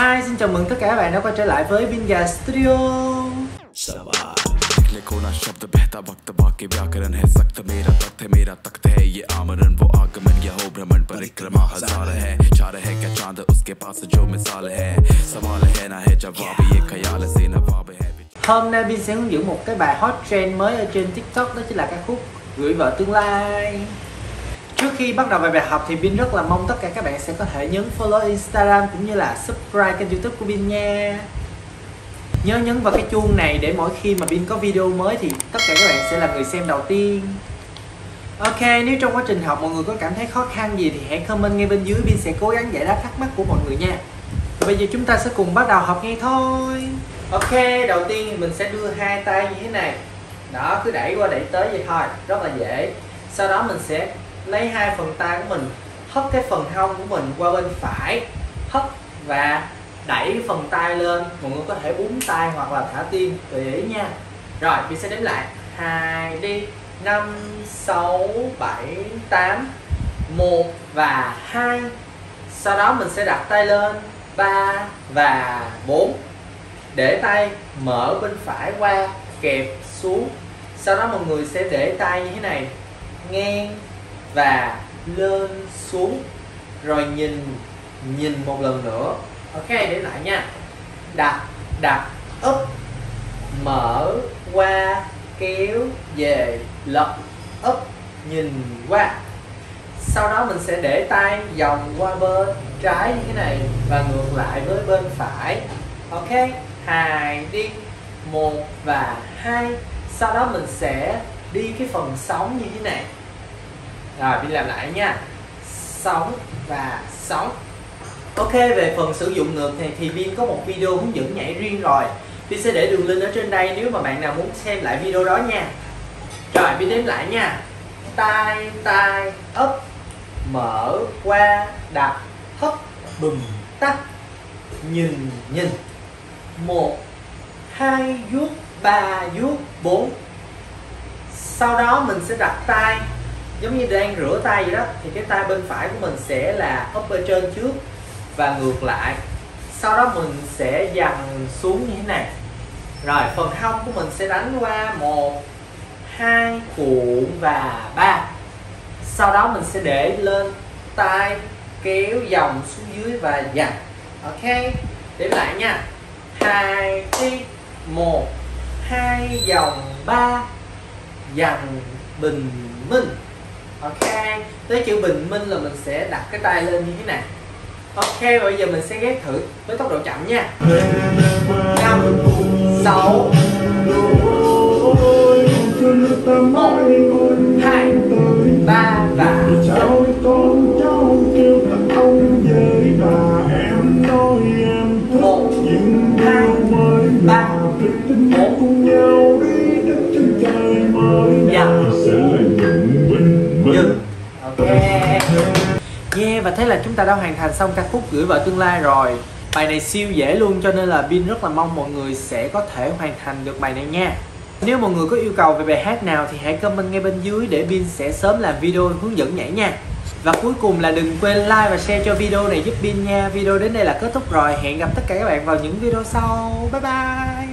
Hi, xin chào mừng tất cả các bạn đã quay trở lại với Binga Studio निकले कोना शब्द बहता वक्त बाकी व्याकरण है सख्त मेरा तख्त है मेरा तख्त है ये आमरण वो आगमन या हो भ्रमण परिक्रमा हजार है चार है क्या चांद उसके पास जो मिसाल है सवाल है ना है जवाब ये ख्याल से नवाब है Hôm nay Bin sẽ hướng dẫn một cái bài hot trend mới ở trên TikTok đó chính là ca khúc Gửi vợ tương lai Trước khi bắt đầu về bài học thì Bin rất là mong tất cả các bạn sẽ có thể nhấn follow Instagram cũng như là subscribe kênh youtube của Bin nha. Nhớ nhấn vào cái chuông này để mỗi khi mà Bin có video mới thì tất cả các bạn sẽ là người xem đầu tiên. Ok, nếu trong quá trình học mọi người có cảm thấy khó khăn gì thì hãy comment ngay bên dưới Bin sẽ cố gắng giải đáp thắc mắc của mọi người nha. Bây giờ chúng ta sẽ cùng bắt đầu học ngay thôi. Ok, đầu tiên mình sẽ đưa hai tay như thế này. Đó, cứ đẩy qua đẩy tới vậy thôi, rất là dễ. Sau đó mình sẽ lấy hai phần tay của mình Hất cái phần hông của mình qua bên phải Hất và đẩy phần tay lên. Mọi người có thể búng tay hoặc là thả tim, tùy ý nha. Rồi, mình sẽ đếm lại. Hai đi 5, 6, 7, 8 1 và 2 Sau đó mình sẽ đặt tay lên 3 và 4 Để tay mở bên phải qua kẹp xuống. Sau đó mọi người sẽ để tay như thế này Ngang và lên xuống. Rồi nhìn nhìn một lần nữa. Ok, để lại nha. Đặt đặt úp Mở, qua, kéo, về lật úp nhìn qua. Sau đó mình sẽ để tay vòng qua bên trái như thế này và ngược lại với bên phải. Ok, hai, đi. Một và hai. Sau đó mình sẽ đi cái phần sóng như thế này rồi, đi làm lại nha. Sóng và sóng ok, về phần sử dụng ngược này thì Vin có một video hướng dẫn nhảy riêng rồi. Vin sẽ để đường link ở trên đây nếu mà bạn nào muốn xem lại video đó nha. Rồi Vin đếm lại nha. Tay tay ấp, mở, qua đặt hấp, bùm, tắt, nhìn nhìn. Một, hai, vuốt, ba, vuốt, bốn. Sau đó mình sẽ đặt tay giống như đang rửa tay vậy đó, thì cái tay bên phải của mình sẽ là upper trên trước và ngược lại. Sau đó mình sẽ dằn xuống như thế này. Rồi, phần hông của mình sẽ đánh qua một, hai, cuộn và ba. Sau đó mình sẽ để lên tay, kéo dòng xuống dưới và dằn. Ok, để lại nha. Hai đi một. Hai dòng ba, dằn bình minh ok. Tới chữ bình minh là mình sẽ đặt cái tay lên như thế này. Ok, bây giờ mình sẽ ghép thử với tốc độ chậm nha. Năm, sáu. Một, hai, ba và và thế là chúng ta đã hoàn thành xong ca khúc gửi vợ tương lai rồi. Bài này siêu dễ luôn, cho nên là Bin rất là mong mọi người sẽ có thể hoàn thành được bài này nha. Nếu mọi người có yêu cầu về bài hát nào thì hãy comment ngay bên dưới để Bin sẽ sớm làm video hướng dẫn nhảy nha. Và cuối cùng là đừng quên like và share cho video này giúp Bin nha. Video đến đây là kết thúc rồi. Hẹn gặp tất cả các bạn vào những video sau. Bye bye!